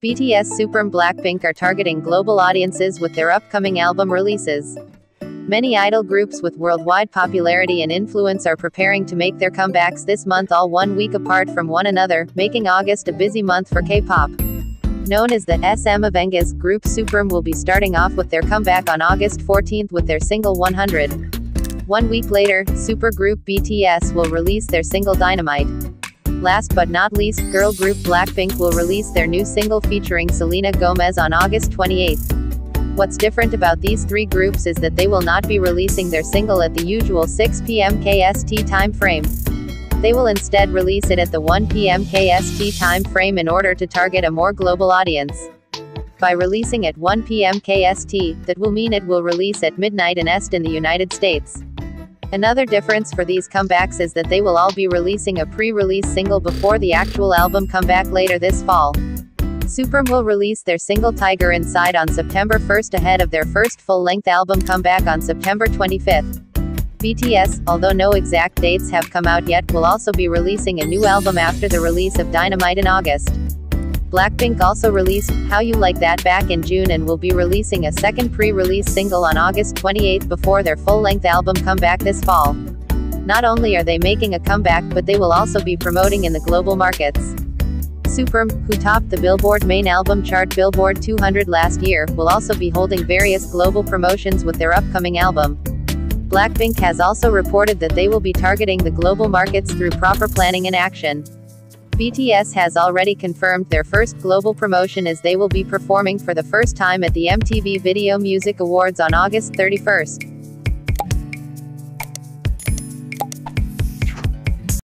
BTS SuperM Blackpink are targeting global audiences with their upcoming album releases. Many idol groups with worldwide popularity and influence are preparing to make their comebacks this month all one week apart from one another, making August a busy month for K-pop. Known as the SM Avengers, group Superm will be starting off with their comeback on August 14th with their single 100. One week later, supergroup BTS will release their single Dynamite. Last but not least, girl group Blackpink will release their new single featuring Selena Gomez on August 28. What's different about these three groups is that they will not be releasing their single at the usual 6 p.m. KST time frame. They will instead release it at the 1 p.m. KST time frame in order to target a more global audience. By releasing at 1 p.m. KST, that will mean it will release at midnight in Est in the United States. Another difference for these comebacks is that they will all be releasing a pre-release single before the actual album comeback later this fall. Superm will release their single Tiger Inside on September 1st ahead of their first full-length album comeback on September 25th. BTS, although no exact dates have come out yet, will also be releasing a new album after the release of Dynamite in August. Blackpink also released How You Like That back in June and will be releasing a second pre-release single on August 28 before their full-length album comeback this fall. Not only are they making a comeback but they will also be promoting in the global markets. Superm, who topped the Billboard main album chart Billboard 200 last year, will also be holding various global promotions with their upcoming album. Blackpink has also reported that they will be targeting the global markets through proper planning and action. BTS has already confirmed their first global promotion as they will be performing for the first time at the MTV Video Music Awards on August 31st.